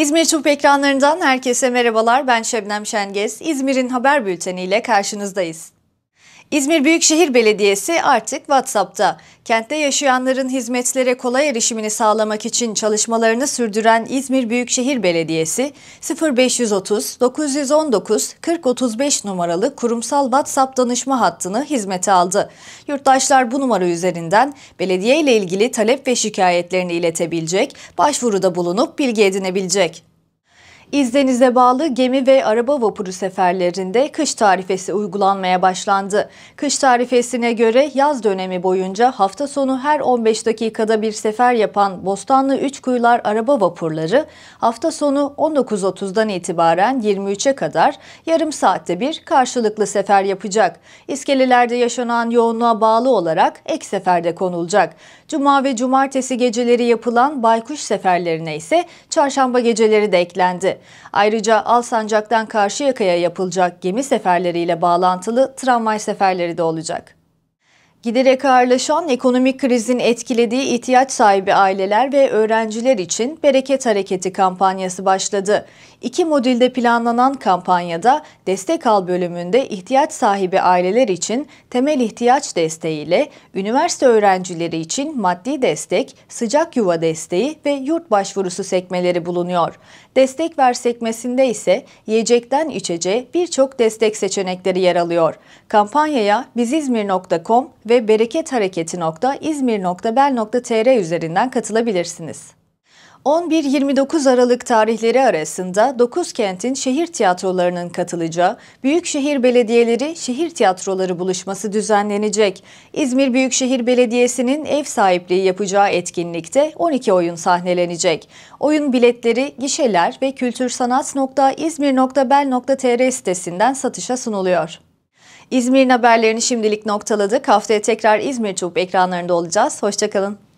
İzmir Çup ekranlarından herkese merhabalar. Ben Şebnem Şengez. İzmir'in haber bülteniyle karşınızdayız. İzmir Büyükşehir Belediyesi artık WhatsApp'ta. Kentte yaşayanların hizmetlere kolay erişimini sağlamak için çalışmalarını sürdüren İzmir Büyükşehir Belediyesi 0530 919 4035 numaralı kurumsal WhatsApp danışma hattını hizmete aldı. Yurttaşlar bu numara üzerinden belediye ile ilgili talep ve şikayetlerini iletebilecek, başvuruda bulunup bilgi edinebilecek. İzdenize bağlı gemi ve araba vapuru seferlerinde kış tarifesi uygulanmaya başlandı. Kış tarifesine göre yaz dönemi boyunca hafta sonu her 15 dakikada bir sefer yapan Bostanlı Üçkuyular araba vapurları hafta sonu 19.30'dan itibaren 23'e kadar yarım saatte bir karşılıklı sefer yapacak. İskelelerde yaşanan yoğunluğa bağlı olarak ek seferde konulacak. Cuma ve cumartesi geceleri yapılan baykuş seferlerine ise çarşamba geceleri de eklendi. Ayrıca Alsancak'tan Karşıyaka'ya yapılacak gemi seferleriyle bağlantılı tramvay seferleri de olacak. Giderek ağırlaşan ekonomik krizin etkilediği ihtiyaç sahibi aileler ve öğrenciler için Bereket Hareketi kampanyası başladı. İki modülde planlanan kampanyada destek al bölümünde ihtiyaç sahibi aileler için temel ihtiyaç desteğiyle üniversite öğrencileri için maddi destek, sıcak yuva desteği ve yurt başvurusu sekmeleri bulunuyor. Destek ver sekmesinde ise yiyecekten içeceğe birçok destek seçenekleri yer alıyor. Kampanyaya bizizmir.com ve berekethareketi.izmir.bel.tr üzerinden katılabilirsiniz. 11-29 Aralık tarihleri arasında 9 kentin şehir tiyatrolarının katılacağı Büyükşehir Belediyeleri Şehir Tiyatroları buluşması düzenlenecek. İzmir Büyükşehir Belediyesi'nin ev sahipliği yapacağı etkinlikte 12 oyun sahnelenecek. Oyun biletleri gişeler ve kültürsanat.izmir.bel.tr sitesinden satışa sunuluyor. İzmir'in haberlerini şimdilik noktaladık. Haftaya tekrar İzmir Çubuğu ekranlarında olacağız. Hoşçakalın.